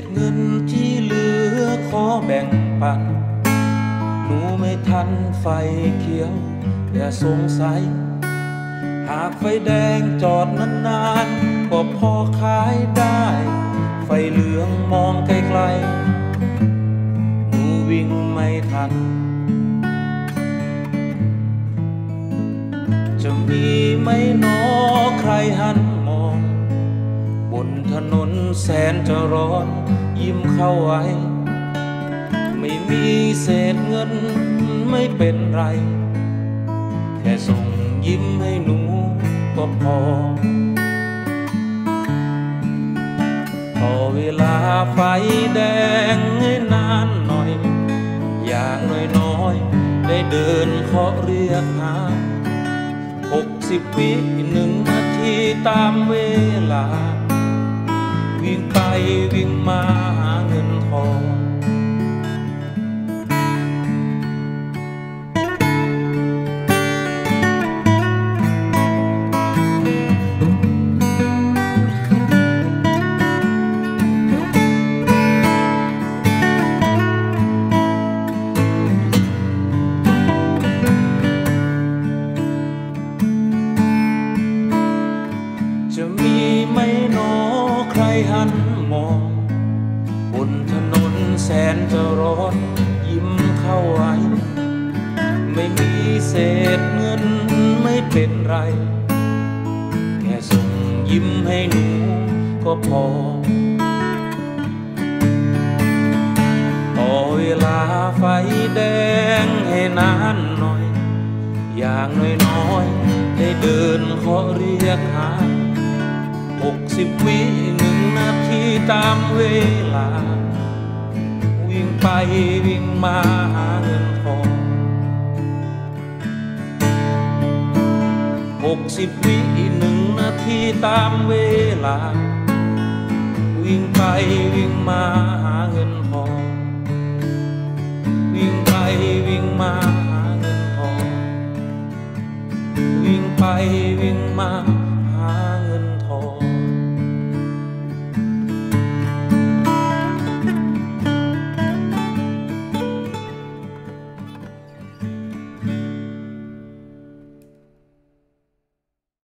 ษเงินที่เหลือขอแบ่งปัน หนูไม่ทันไฟเขียว อย่าสงสัย หากไฟแดงจอดนานๆ ก็พอขายได้ ไฟเหลืองมองไกลๆ หนูวิ่งไม่ทัน จะมีไหมหนอใครหัน นถนนแสนจะร้อน ยิ้มเข้าไว้ ไม่มีเศษเงินไม่เป็นไร แค่ส่งยิ้มให้หนูก็พอ พอเวลาไฟแดงให้นานหน่อย อย่างน้อยๆ ได้เดินเคาะเรียกหาหกสิบวิหนึ่งนาทีตามเวลา วิ่งไปวิ่งมาหาเงินทอง หันมอง บนถนนแสนจะร้อนยิ้มเข้าไว้ ไม่มีเศษเงินไม่เป็นไร แค่ส่งยิ้มให้หนูก็พอ ต่อเวลาไฟแดงให้นานหน่อย อย่างน้อยๆได้เดินขอเรียกหาหกสิบวิหนึ่ง นาทีตามเวลา วิ่งไปวิ่งมาหาเงินทองหกสิบวิหนึ่งนาทีตามเวลา วิ่งไปวิ่งมาหาเงินทอง วิ่งไปวิ่งมาหาเงินทอง วิ่งไปวิ่งมา